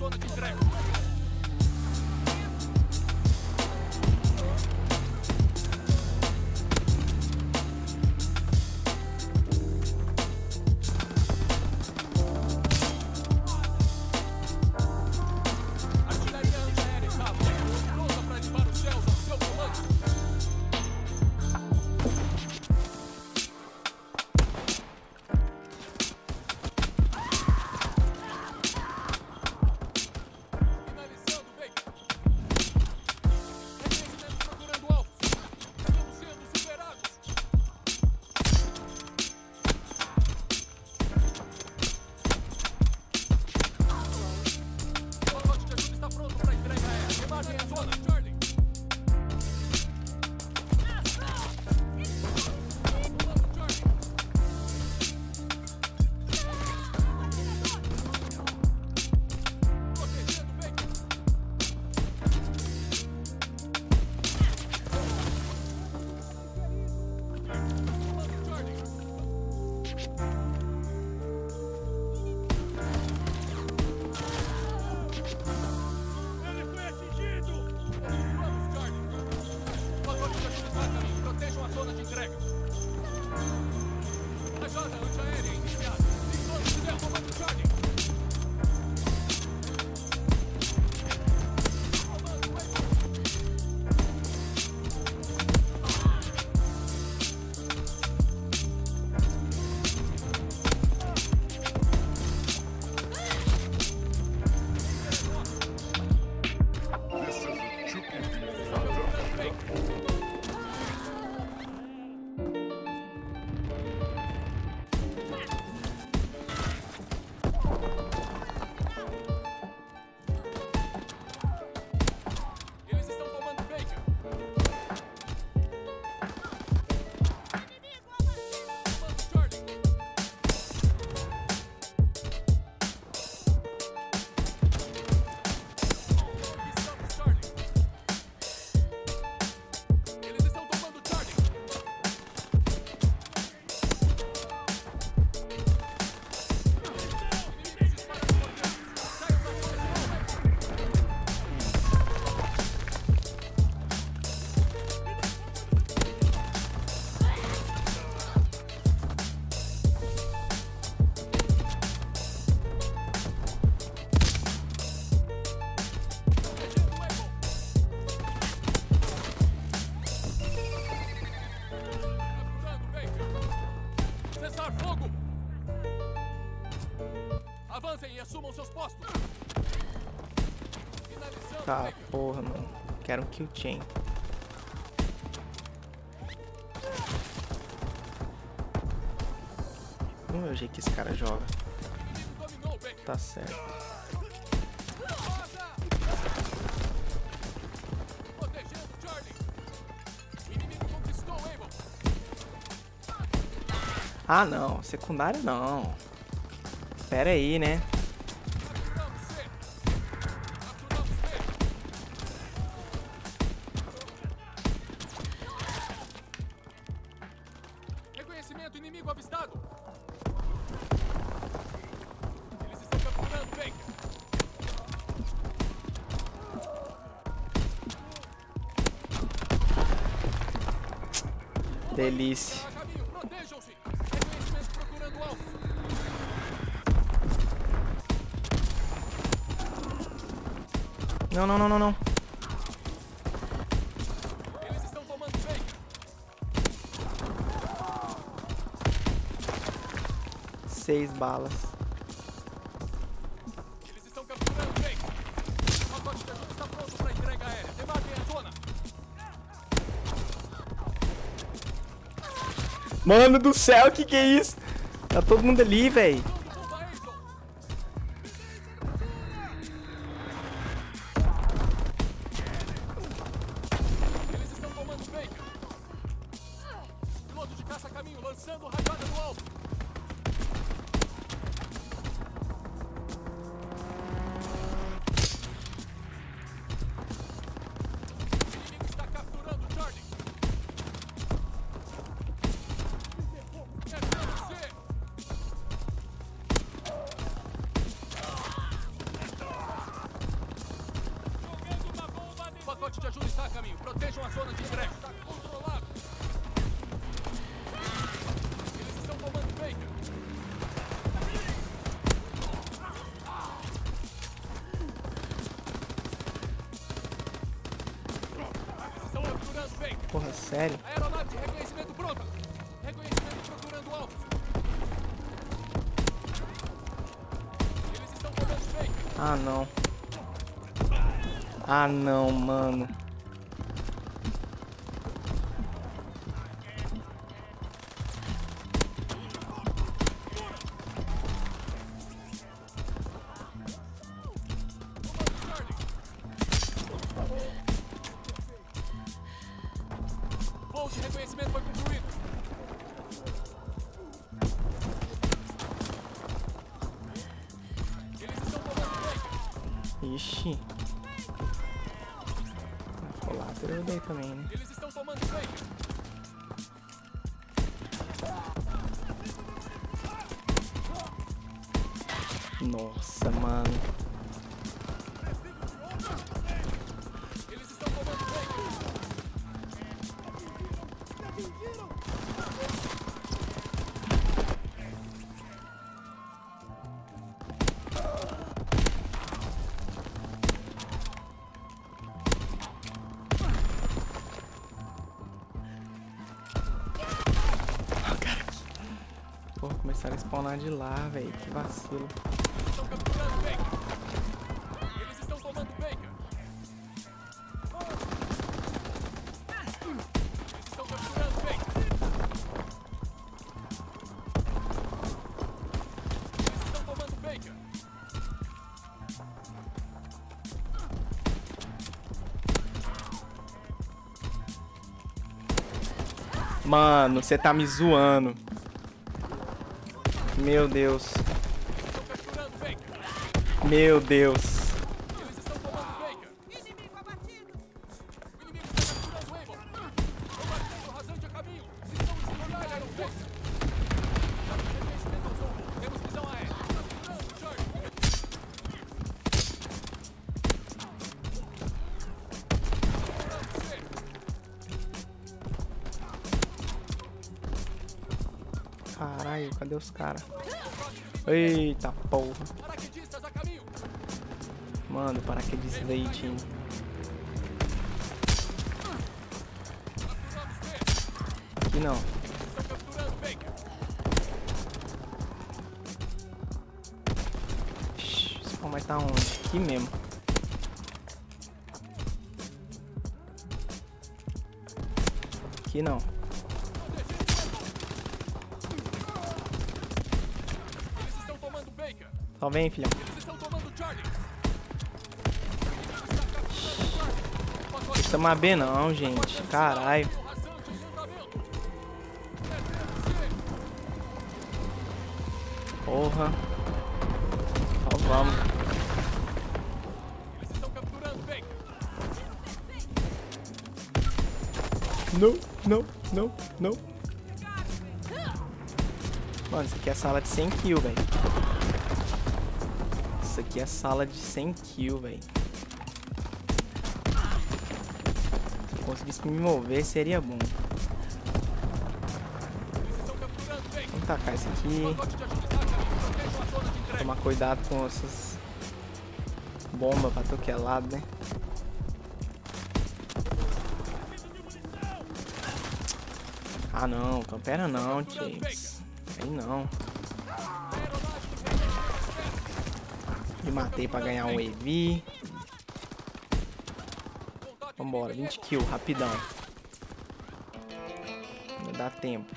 zona de trap assumam seus postos. Tá, porra, mano. Quero um kill chain. Não é o jeito que esse cara joga. Tá certo. Ah não, secundário não. Pera aí, né? inimigo avistado! Eles estão capturando, bem! Delícia. Não, não, não, não, não. Seis balas. Eles estão capturando Baker. O pacote de ajuda está pronto para entrega aérea. Demarquem a zona. Mano do céu, que que é isso? Tá todo mundo ali, velho. Pacote de ajuda está a caminho. Protejam a zona de entrega. Está controlado. Eles estão tomando Baker. Porra, sério? Aeronave de reconhecimento pronta. Reconhecimento procurando alvo. Eles estão tomando Baker. Ah, não. Ah, não, mano. Voo Rolar, eu dei também, né? Eles estão tomando Baker. Nossa, mano. Começaram a spawnar de lá, velho. Que vacilo. Estão capturando Baker. Eles estão tomando Baker. Eles estão capturando Baker. Eles estão tomando Baker. Mano, você tá me zoando. Meu Deus. Meu Deus. Caralho, cadê os caras? Eita porra. Mano, paraquedista C. Aqui não. Shhh, Esse pau vai tá onde? Aqui mesmo. Aqui não. Só vem, filhão. Estamos a B não, gente. Caralho. Porra. Só vamos. Eles estão capturando Baker. Não, não, não, não. Mano, isso aqui é sala de 100 kills, velho. Nossa, aqui é sala de 100 kill, velho. Se eu conseguisse me mover, seria bom. Vamos tacar isso aqui. Tomar cuidado com essas bombas pra todo que é lado, né? Ah não, então campera não, James. Aí não. Me matei pra ganhar um EV. Vambora, 20 kills, rapidão. Não dá tempo.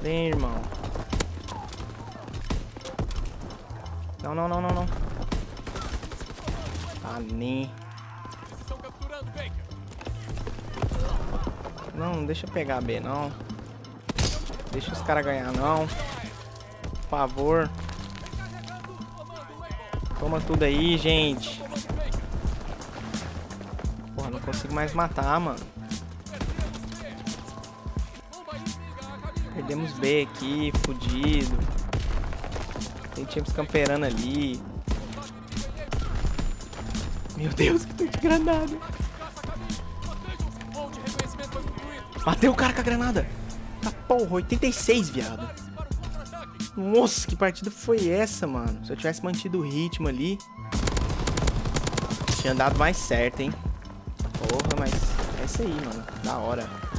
Vem, irmão. Não, não, não, não, não. Ah, nem. Eles estão capturando Baker. Não, não deixa pegar B, não. Deixa os caras ganhar, não. Por favor. Toma tudo aí, gente. Porra, não consigo mais matar, mano. Perdemos B. Aqui, fudido. Tem times camperando ali. Meu Deus, que tô de granada. Matei o cara com a granada. Tá porra, 86, viado. Nossa, que partida foi essa, mano? Se eu tivesse mantido o ritmo ali, tinha dado mais certo, hein? Porra, mas é isso aí, mano. Da hora.